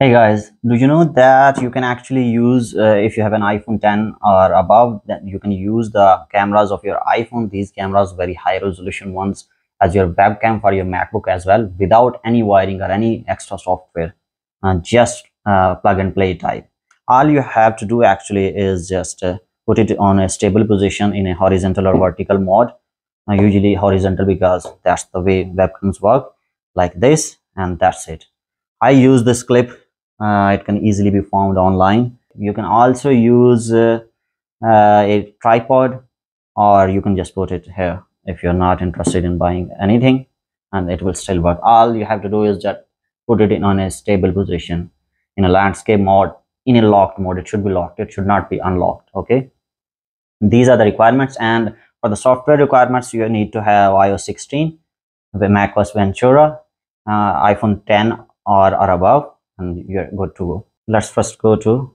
Hey guys, do you know that you can actually use uh, if you have an iPhone 10 or above that you can use the cameras of your iPhone. These cameras very high resolution ones as your webcam for your MacBook as well without any wiring or any extra software. Uh, just uh, plug and play type. All you have to do actually is just uh, put it on a stable position in a horizontal or vertical mode. Uh, usually horizontal because that's the way webcams work like this and that's it. I use this clip it can easily be found online. You can also use uh, uh, a tripod or you can just put it here if you're not interested in buying anything and it will still work. All you have to do is just put it in on a stable position in a landscape mode in a locked mode. It should be locked. It should not be unlocked okay? These are the requirements and for the software requirements you need to have ios 16 the macOS ventura uh, iphone 10 or, or above and you're good to go let's first go to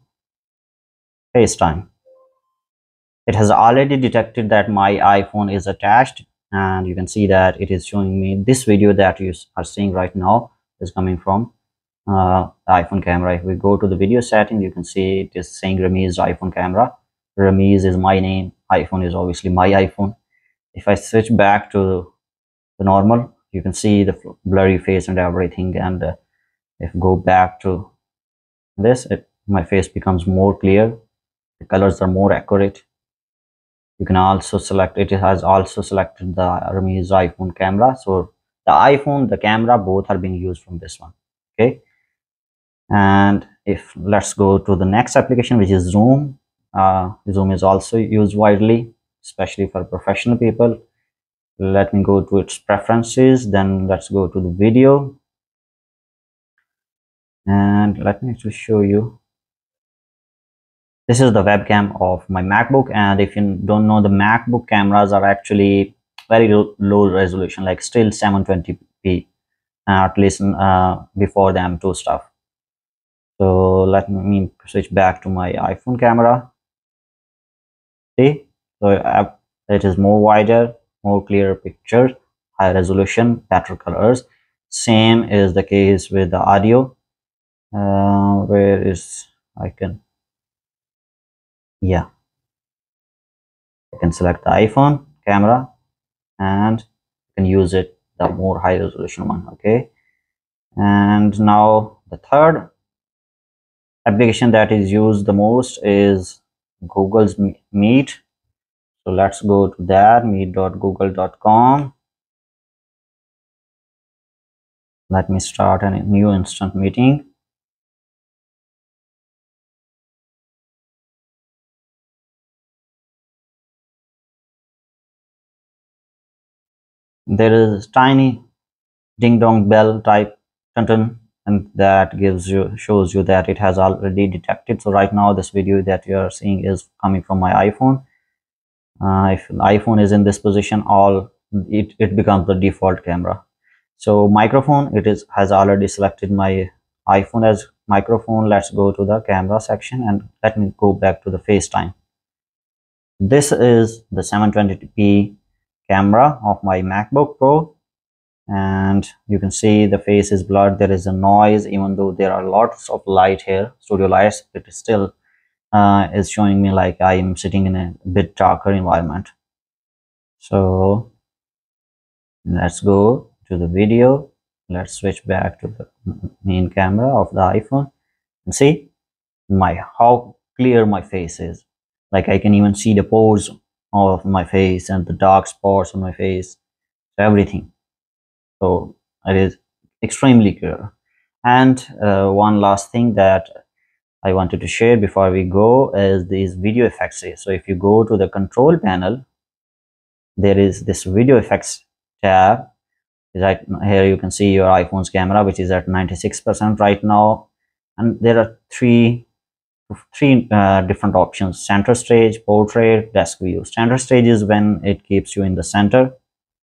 FaceTime it has already detected that my iPhone is attached and you can see that it is showing me this video that you are seeing right now is coming from uh, iPhone camera. If we go to the video setting you can see it is saying Ramiz iPhone camera. Ramiz is my name. iPhone is obviously my iPhone. If I switch back to the normal you can see the blurry face and everything and uh, if go back to this it, my face becomes more clear. The colors are more accurate. You can also select it has also selected the Ramiz iPhone camera. So the iPhone the camera both are being used from this one okay? And if let's go to the next application which is zoom. Uh, zoom is also used widely especially for professional people. Let me go to its preferences then let's go to the video and let me just show you. This is the webcam of my macbook and if you don't know the macbook cameras are actually very low resolution like still 720p uh, at least uh, before the m2 stuff. So let me switch back to my iphone camera. See? So uh, it is more wider more clear pictures high resolution better colors. Same is the case with the audio uh, where is I can yeah. I can select the iPhone camera and you can use it the more high resolution one okay? And now the third application that is used the most is Google's Meet. So let's go to that meet.google.com let me start a new instant meeting there is tiny ding dong bell type tun and that gives you shows you that it has already detected. So right now this video that you are seeing is coming from my iphone. Uh, if iphone is in this position all it, it becomes the default camera. So microphone it is has already selected my iphone as microphone. Let's go to the camera section and let me go back to the facetime. This is the 720p camera of my macbook pro. And you can see the face is blurred there is a noise even though there are lots of light here studio lights it still uh, is showing me like i am sitting in a bit darker environment. So let's go to the video. Let's switch back to the main camera of the iphone. And see my how clear my face is. Like i can even see the pores of my face and the dark spots on my face. Everything. So it is extremely clear and uh, one last thing that I wanted to share before we go is these video effects. So if you go to the control panel there is this video effects tab. Right here you can see your iPhone's camera which is at 96% right now. And there are three three uh, different options. Center stage portrait desk view. Center stage is when it keeps you in the center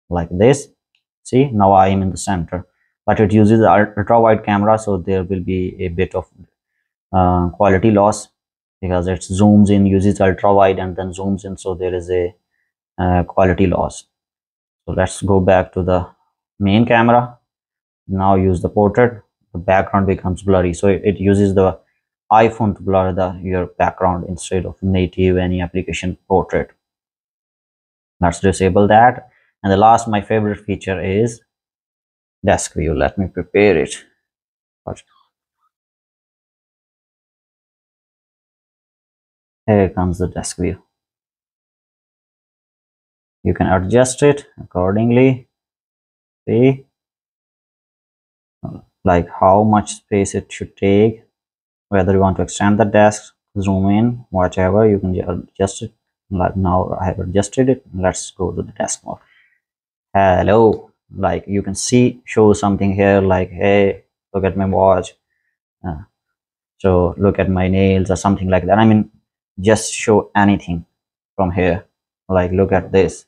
like this. See now i am in the center. But it uses ultra wide camera so there will be a bit of uh, quality loss because it zooms in uses ultra wide and then zooms in so there is a uh, quality loss. So let's go back to the main camera. Now use the portrait. The background becomes blurry so it, it uses the iphone to blur the your background instead of native any application portrait. Let's disable that. And the last my favorite feature is desk view. Let me prepare it. Here comes the desk view. You can adjust it accordingly. See? Like how much space it should take whether you want to extend the desk zoom in whatever you can adjust it like now i have adjusted it. Let's go to the desk mode. Hello. Like you can see show something here like hey look at my watch. Uh, so look at my nails or something like that. I mean just show anything from here. Like look at this.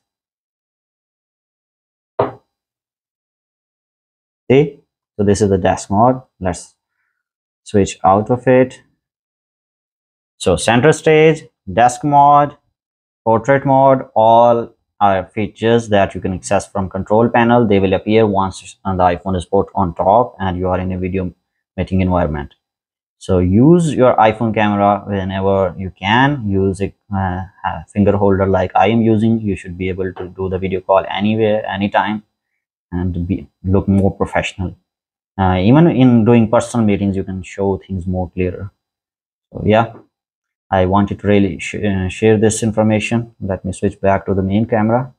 See? So this is the desk mode. Let's switch out of it. So center stage desk mode portrait mode all are features that you can access from control panel. They will appear once the iphone is put on top and you are in a video meeting environment. So use your iphone camera whenever you can. Use a, uh, finger holder like i am using. You should be able to do the video call anywhere anytime and be look more professional uh, even in doing personal meetings you can show things more clearer. So yeah i wanted to really sh uh, share this information. Let me switch back to the main camera.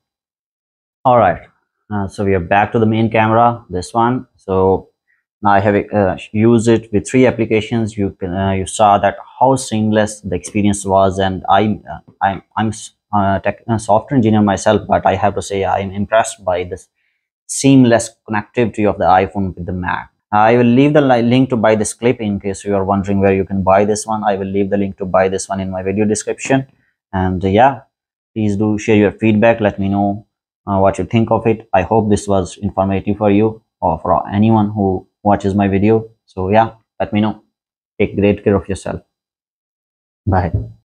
All right uh, so we are back to the main camera this one. So now i have uh, used it with three applications. You can uh, you saw that how seamless the experience was and uh, i'm i'm a tech, software engineer myself but i have to say i'm impressed by this seamless connectivity of the iphone with the mac I will leave the link to buy this clip in case you are wondering where you can buy this one. I will leave the link to buy this one in my video description. And uh, yeah, please do share your feedback. Let me know uh, what you think of it. I hope this was informative for you or for anyone who watches my video. So yeah, let me know. Take great care of yourself. Bye.